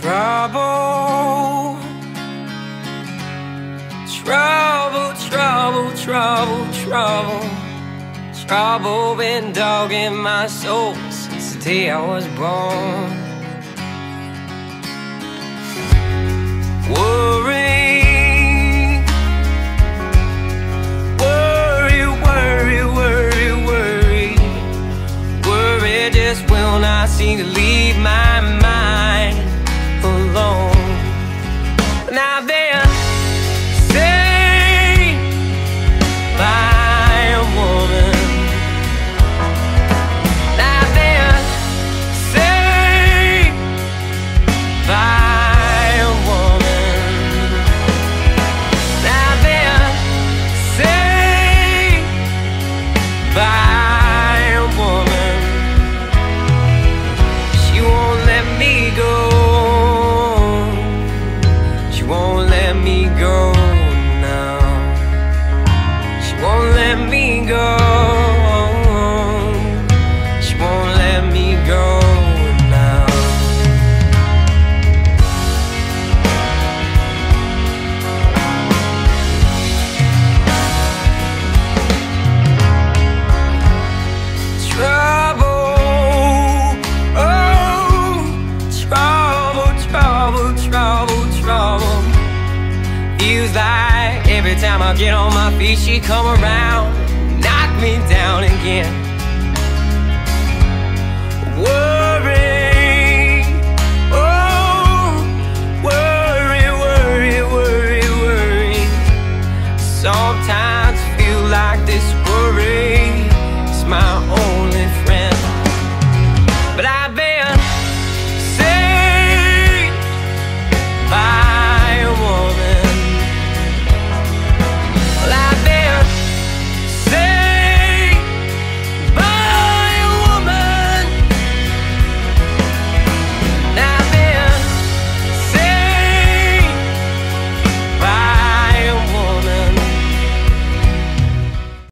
Trouble, trouble, trouble, trouble, trouble. Trouble been dogging my soul since the day I was born. Worry, worry, worry, worry, worry, worry just will not seem to leave won't let me go time I get on my feet, she come around, knock me down again. Worry, oh, worry, worry, worry, worry. Sometimes feel like this worry